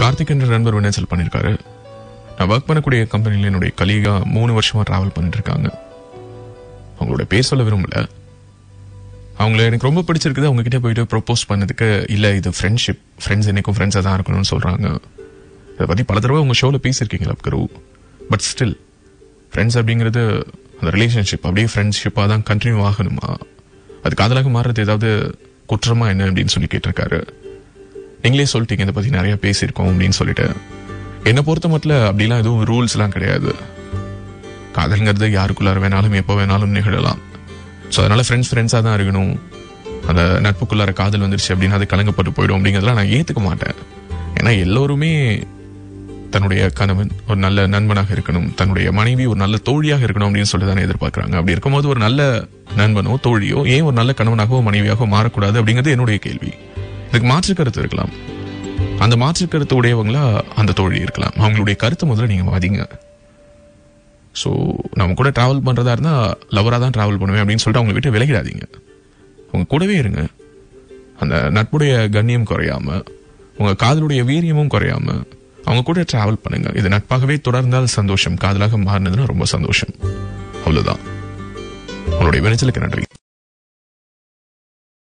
கார்த்திக் என்ற நண்பர் வினைச்சல் பண்ணியிருக்காரு நான் ஒர்க் பண்ணக்கூடிய கம்பெனியில் என்னுடைய கலீகா மூணு வருஷமாக ட்ராவல் பண்ணிட்டு இருக்காங்க அவங்களோட பேர் சொல்ல விரும்பல. அவங்கள எனக்கு ரொம்ப பிடிச்சிருக்குது. அவங்ககிட்ட போயிட்டு ப்ரொப்போஸ் பண்ணதுக்கு இல்லை இது ஃப்ரெண்ட்ஷிப் ஃப்ரெண்ட்ஸ் என்னைக்கும் ஃப்ரெண்ட்ஸாக தான் இருக்கணும்னு சொல்கிறாங்க இதை பற்றி பல தடவை உங்கள் ஷோவில் பேசியிருக்கீங்களா அப்கரு பட் ஸ்டில் ஃப்ரெண்ட்ஸ் அப்படிங்கிறது அந்த ரிலேஷன்ஷிப் அப்படியே ஃப்ரெண்ட்ஷிப்பாக தான் கண்டினியூ ஆகணுமா? அது காதலாக மாறுறது ஏதாவது குற்றமா என்ன அப்படின்னு சொல்லி கேட்டிருக்காரு. நீங்களே சொல்லிட்டீங்க இதை பத்தி நிறைய பேசியிருக்கோம் அப்படின்னு சொல்லிட்டு. என்னை பொறுத்த மட்டும் அப்படிலாம் எதுவும் ரூல்ஸ்லாம் கிடையாது. காதலுங்கிறது யாருக்குள்ளார வேணாலும் எப்போ வேணாலும் நிகழலாம். ஸோ அதனால ஃப்ரெண்ட்ஸ் ஃப்ரெண்ட்ஸாக தான் இருக்கணும். அந்த நட்புக்குள்ளார காதல் வந்துருச்சு அப்படின்னு அது கலங்கப்பட்டு போயிடும் அப்படிங்கிறதெல்லாம் நான் ஏற்றுக்க மாட்டேன். ஏன்னா எல்லோருமே தன்னுடைய கணவன் ஒரு நல்ல நண்பனாக இருக்கணும் தன்னுடைய மனைவி ஒரு நல்ல தோழியாக இருக்கணும் அப்படின்னு சொல்லி தானே எதிர்பார்க்கறாங்க. அப்படி இருக்கும்போது ஒரு நல்ல நண்பனோ தோழியோ ஏன் ஒரு நல்ல கணவனாகவோ மனைவியாகவோ மாறக்கூடாது அப்படிங்கிறது என்னுடைய கேள்வி. இதுக்கு மாற்று கருத்து இருக்கலாம். அந்த மாற்று கருத்து உடையவங்களா அந்த தோழி இருக்கலாம். அவங்களுடைய கருத்தை முதல்ல நீங்க வாதிங்க. ஸோ நம்ம கூட டிராவல் பண்றதா இருந்தா லவரா தான் டிராவல் பண்ணுவேன் அப்படின்னு சொல்லிட்டு அவங்க விட்டு விலகிடாதீங்க. அவங்க கூடவே இருங்க. அந்த நட்புடைய கண்ணியம் குறையாம உங்க காதலுடைய வீரியமும் குறையாம அவங்க கூட டிராவல் பண்ணுங்க. இது நட்பாகவே தொடர்ந்தால் சந்தோஷம். காதலாக மாறினதுன்னா ரொம்ப சந்தோஷம். அவ்வளவுதான். உங்களுடைய விளைச்சலுக்கு நன்றி.